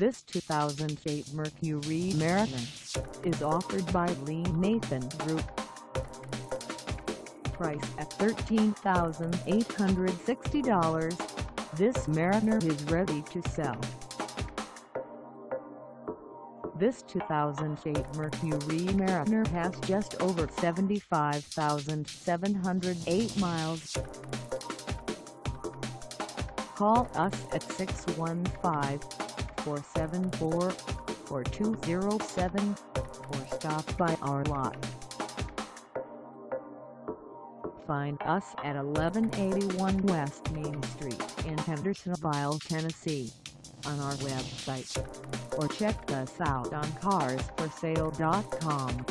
This 2008 Mercury Mariner is offered by Lee Nathan Group. Price at $13,860, this Mariner is ready to sell. This 2008 Mercury Mariner has just over 75,708 miles. Call us at 615-474-4207 or stop by our lot. Find us at 1181 West Main Street in Hendersonville, Tennessee on our website or check us out on carsforsale.com.